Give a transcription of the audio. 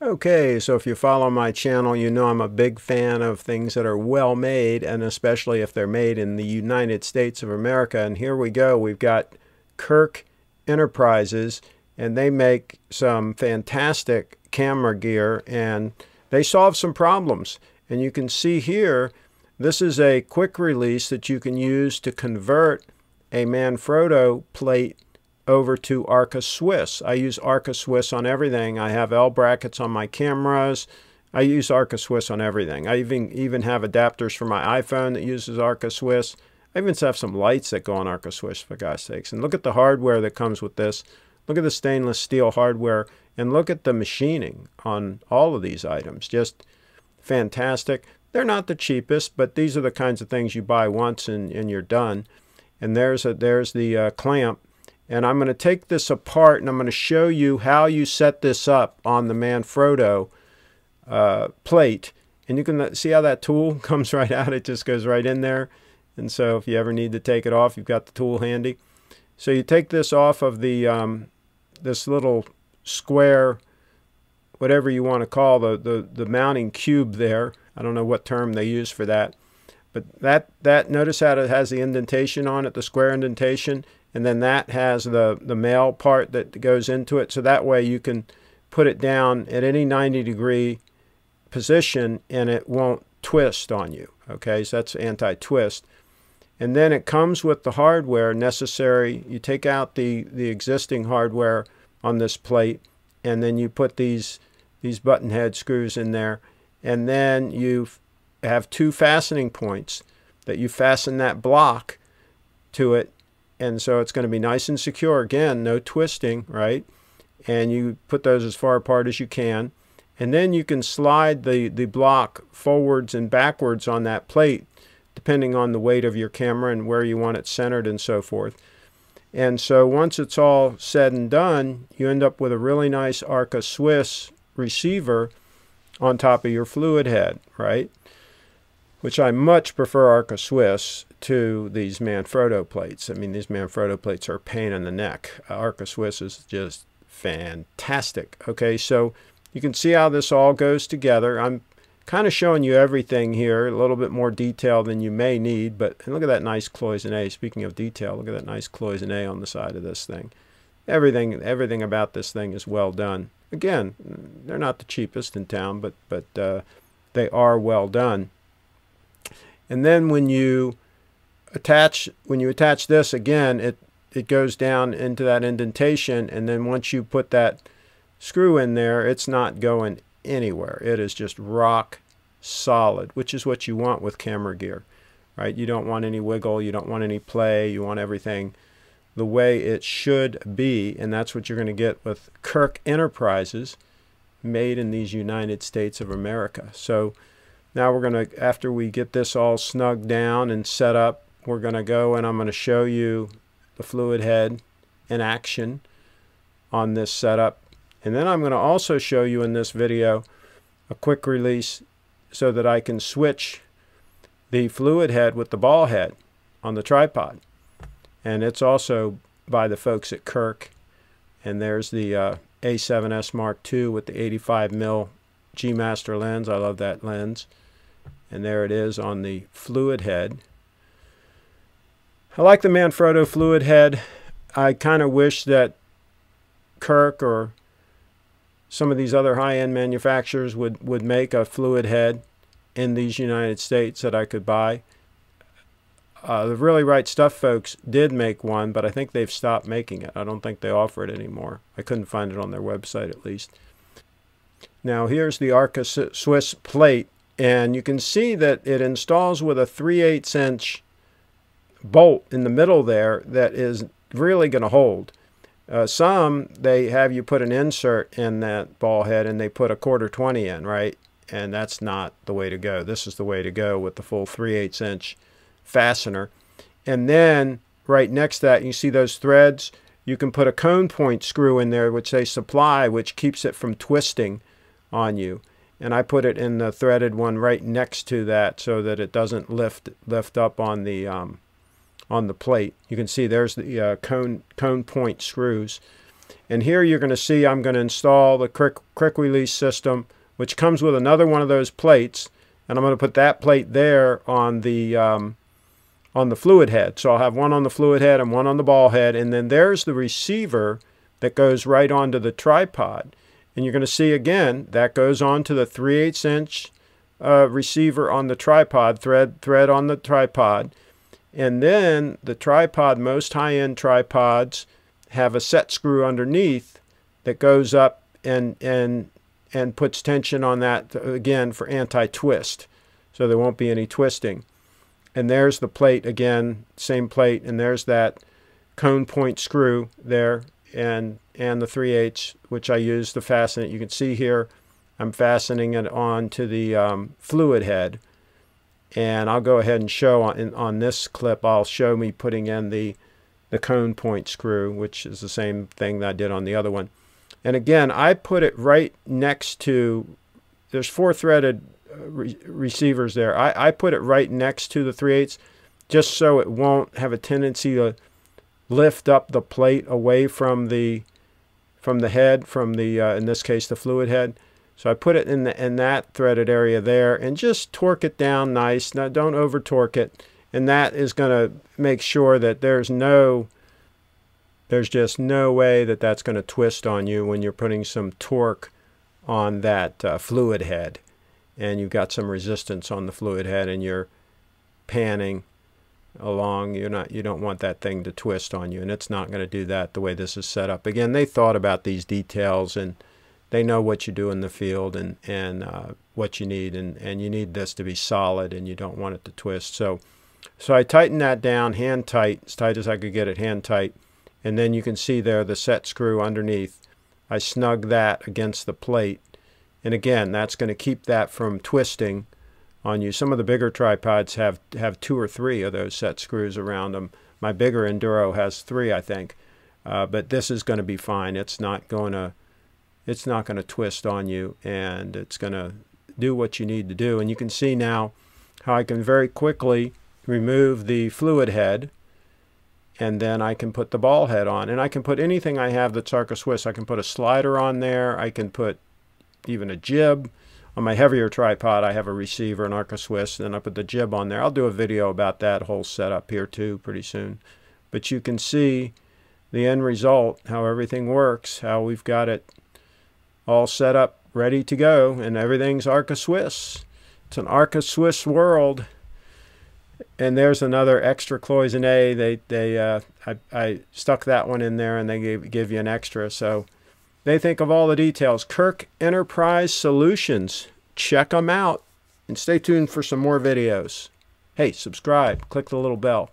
Okay, so if you follow my channel, you know I'm a big fan of things that are well made, and especially if they're made in the United States of America. And here we go. We've got Kirk Enterprises, and they make some fantastic camera gear, and they solve some problems. And you can see here, this is a quick release that you can use to convert a Manfrotto plate over to Arca Swiss. I use Arca Swiss on everything. I have L brackets on my cameras. I use Arca Swiss on everything. I even even have adapters for my iPhone that uses Arca Swiss. I even have some lights that go on Arca Swiss for God's sakes. And look at the hardware that comes with this. Look at the stainless steel hardware and look at the machining on all of these items. Just fantastic. They're not the cheapest, but these are the kinds of things you buy once and, and you're done. And there's a, there's the uh, clamp and I'm going to take this apart and I'm going to show you how you set this up on the Manfrotto uh, plate. And you can see how that tool comes right out. It just goes right in there. And so if you ever need to take it off, you've got the tool handy. So you take this off of the um, this little square, whatever you want to call the, the, the mounting cube there. I don't know what term they use for that. But that, that notice how it has the indentation on it, the square indentation and then that has the, the male part that goes into it. So that way you can put it down at any 90 degree position and it won't twist on you. Okay, so that's anti-twist. And then it comes with the hardware necessary. You take out the, the existing hardware on this plate and then you put these, these button head screws in there. And then you have two fastening points that you fasten that block to it and so it's going to be nice and secure. Again, no twisting, right? And you put those as far apart as you can. And then you can slide the, the block forwards and backwards on that plate, depending on the weight of your camera and where you want it centered and so forth. And so once it's all said and done, you end up with a really nice Arca Swiss receiver on top of your fluid head, right? Which I much prefer Arca Swiss to these Manfrotto plates. I mean, these Manfrotto plates are a pain in the neck. Uh, Arca Swiss is just fantastic. Okay, so you can see how this all goes together. I'm kind of showing you everything here, a little bit more detail than you may need, but look at that nice cloisonne. Speaking of detail, look at that nice cloisonne on the side of this thing. Everything, everything about this thing is well done. Again, they're not the cheapest in town, but but uh, they are well done. And then when you attach when you attach this again it it goes down into that indentation. And then once you put that screw in there it's not going anywhere. It is just rock solid which is what you want with camera gear right? You don't want any wiggle. You don't want any play. You want everything the way it should be. And that's what you're going to get with Kirk Enterprises made in these United States of America. So now we're going to after we get this all snugged down and set up we're going to go and I'm going to show you the fluid head in action on this setup. And then I'm going to also show you in this video a quick release so that I can switch the fluid head with the ball head on the tripod. And it's also by the folks at Kirk. And there's the uh, A7S Mark II with the 85 mil G Master lens. I love that lens. And there it is on the fluid head. I like the Manfrotto fluid head. I kind of wish that Kirk or some of these other high-end manufacturers would, would make a fluid head in these United States that I could buy. Uh, the Really Right Stuff folks did make one, but I think they've stopped making it. I don't think they offer it anymore. I couldn't find it on their website at least. Now here's the Arca Swiss plate, and you can see that it installs with a 3 8 inch bolt in the middle there that is really going to hold. Uh, some, they have you put an insert in that ball head and they put a quarter 20 in, right? And that's not the way to go. This is the way to go with the full 3 8 inch fastener. And then right next to that, you see those threads? You can put a cone point screw in there, which they supply, which keeps it from twisting on you. And I put it in the threaded one right next to that so that it doesn't lift lift up on the um, on the plate. You can see there's the uh, cone, cone point screws. And here you're going to see I'm going to install the quick, quick release system, which comes with another one of those plates. And I'm going to put that plate there on the um, on the fluid head. So I'll have one on the fluid head and one on the ball head. And then there's the receiver that goes right onto the tripod. And you're going to see again, that goes on to the 3 8 inch uh, receiver on the tripod, thread, thread on the tripod. And then the tripod, most high-end tripods have a set screw underneath that goes up and, and, and puts tension on that, again, for anti-twist. So there won't be any twisting. And there's the plate again, same plate, and there's that cone point screw there and and the 3 8 which I use to fasten it. You can see here I'm fastening it onto the um, fluid head. And I'll go ahead and show on, on this clip I'll show me putting in the the cone point screw which is the same thing that I did on the other one. And again I put it right next to there's four threaded uh, re receivers there. I, I put it right next to the 3 8 just so it won't have a tendency to lift up the plate away from the from the head from the uh, in this case the fluid head so I put it in the in that threaded area there and just torque it down nice. Now don't over torque it. And that is going to make sure that there's no there's just no way that that's going to twist on you when you're putting some torque on that uh, fluid head and you've got some resistance on the fluid head and you're panning along you're not you don't want that thing to twist on you and it's not going to do that the way this is set up. Again they thought about these details and they know what you do in the field and and uh, what you need and and you need this to be solid and you don't want it to twist. So so I tighten that down hand tight as tight as I could get it hand tight. And then you can see there the set screw underneath. I snug that against the plate. And again that's going to keep that from twisting on you some of the bigger tripods have have two or three of those set screws around them my bigger Induro has three I think uh, but this is going to be fine it's not going to it's not going to twist on you and it's going to do what you need to do. And you can see now how I can very quickly remove the fluid head and then I can put the ball head on. And I can put anything I have that's Arca Swiss. I can put a slider on there. I can put even a jib. On my heavier tripod, I have a receiver, an Arca Swiss, and then I put the jib on there. I'll do a video about that whole setup here too pretty soon. But you can see the end result, how everything works, how we've got it all set up, ready to go, and everything's Arca Swiss. It's an Arca Swiss world. And there's another extra cloisonne. They they uh, I, I stuck that one in there, and they gave give you an extra. So they think of all the details. Kirk Enterprise Solutions. Check them out, and stay tuned for some more videos. Hey, subscribe. Click the little bell.